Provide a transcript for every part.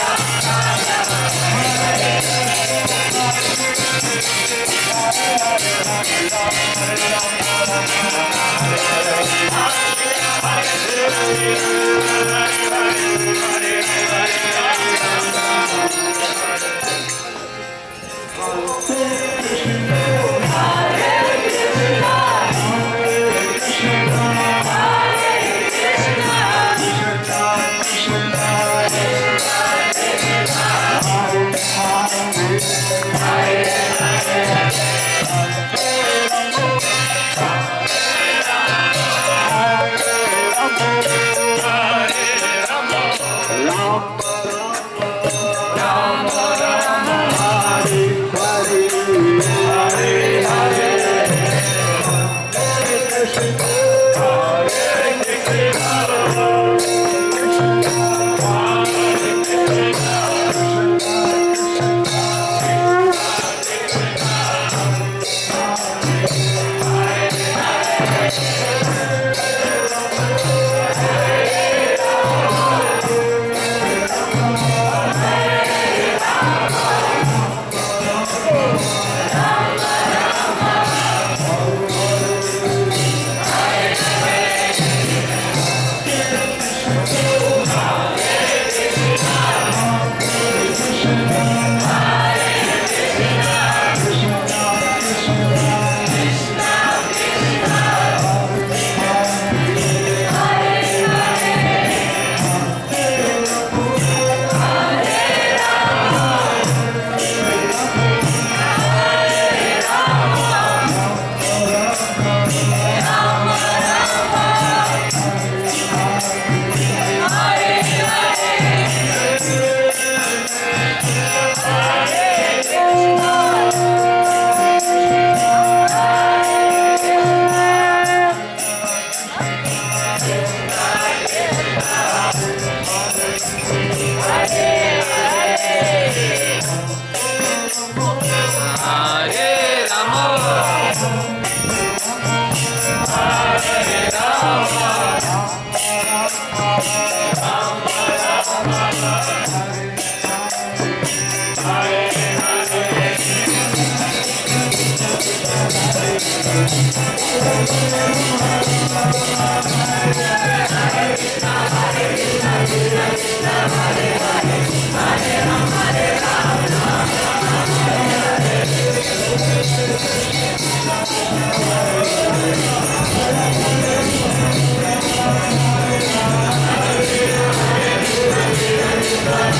I'm Música Bye.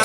I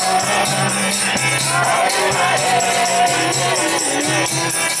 Thank you.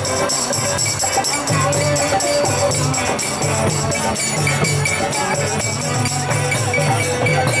Thank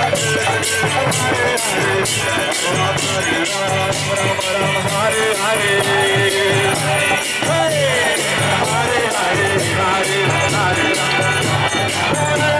Hare Hare Hare Hare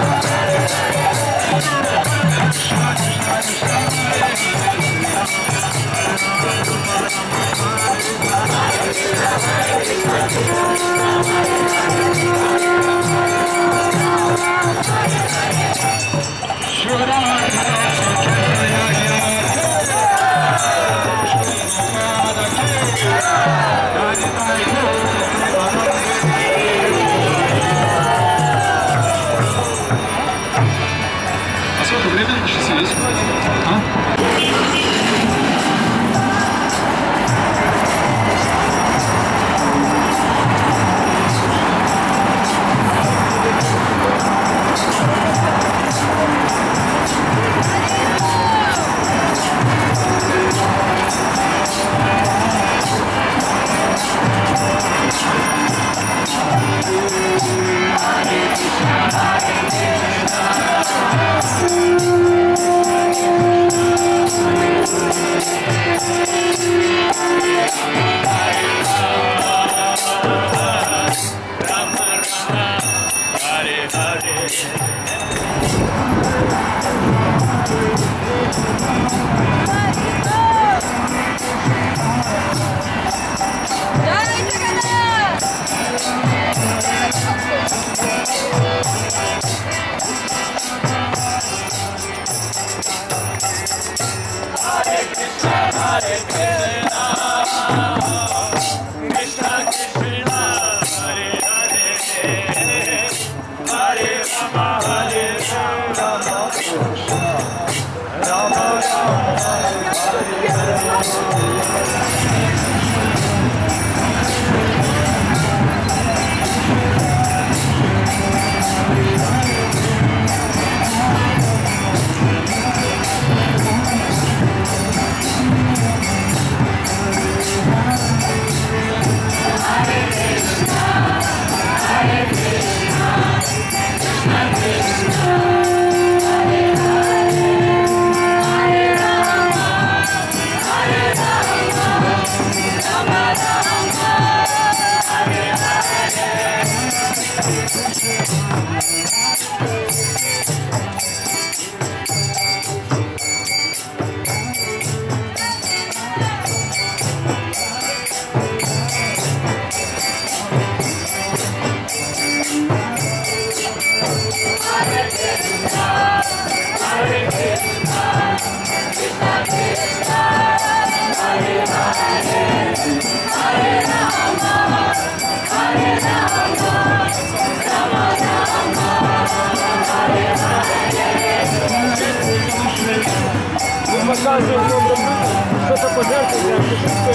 Yeah. Yeah. показує нам робити, що це пожертвує, а що це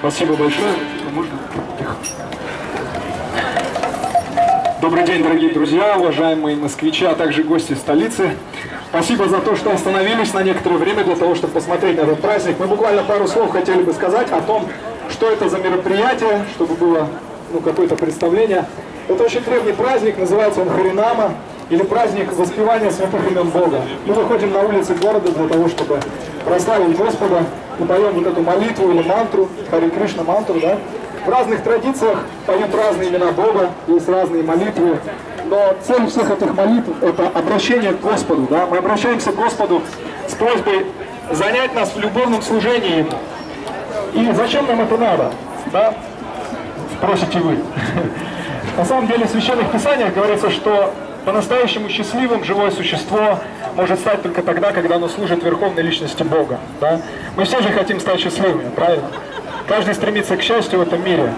Спасибо большое. Добрый день, дорогие друзья, уважаемые москвичи, а также гости столицы. Спасибо за то, что остановились на некоторое время для того, чтобы посмотреть на этот праздник. Мы буквально пару слов хотели бы сказать о том, что это за мероприятие, чтобы было ну, какое-то представление. Это очень древний праздник, называется он Харинама, или праздник воспевания святых имен Бога. Мы выходим на улицы города для того, чтобы прославить Господа, мы поем вот эту молитву или мантру, Хари Кришна мантру, да? В разных традициях поют разные имена Бога, есть разные молитвы, но цель всех этих молитв – это обращение к Господу. Да? Мы обращаемся к Господу с просьбой занять нас в любовном служении. И зачем нам это надо? Да? Спросите вы. На самом деле в Священных Писаниях говорится, что по-настоящему счастливым живое существо может стать только тогда, когда оно служит верховной личности Бога. Да? Мы все же хотим стать счастливыми, правильно? Каждый стремится к счастью в этом мире.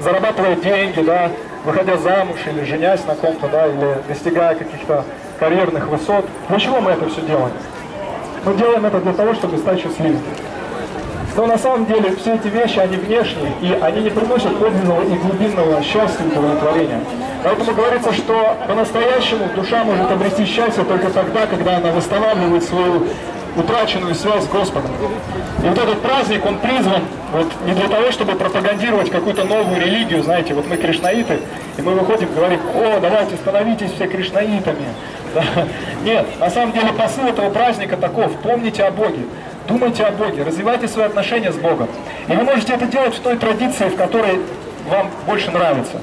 зарабатывая деньги, да, выходя замуж или женясь на ком-то, да, или достигая каких-то карьерных высот. Для чего мы это все делаем? Мы делаем это для того, чтобы стать счастливыми. Но на самом деле все эти вещи, они внешние, и они не приносят подлинного и глубинного счастья и удовлетворения. Поэтому говорится, что по-настоящему душа может обрести счастье только тогда, когда она восстанавливает свою утраченную связь с Господом. И вот этот праздник, он призван вот, не для того, чтобы пропагандировать какую-то новую религию, знаете, вот мы кришнаиты, и мы выходим говорим, о, давайте становитесь все кришнаитами. Да. Нет, на самом деле посыл этого праздника таков, помните о Боге, думайте о Боге, развивайте свои отношения с Богом. И вы можете это делать в той традиции, в которой вам больше нравится.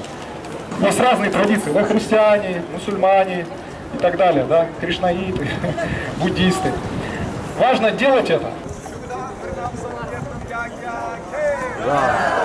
Есть разные традиции, да, христиане, мусульмане и так далее, да, кришнаиты, буддисты. Важно делать это. Hare